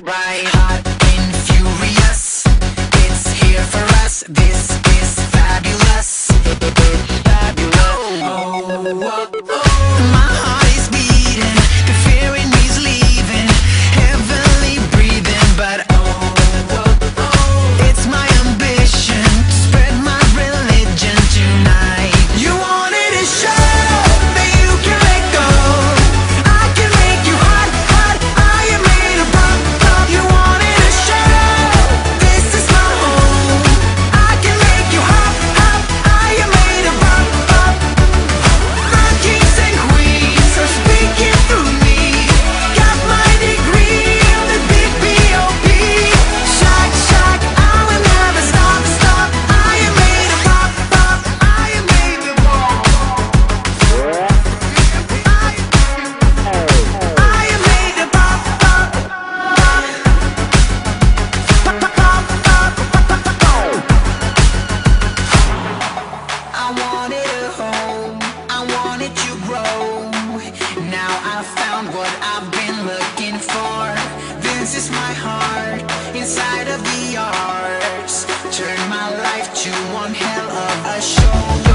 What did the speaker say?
Brian. my heart inside of the arts. Turn my life to one hell of a show.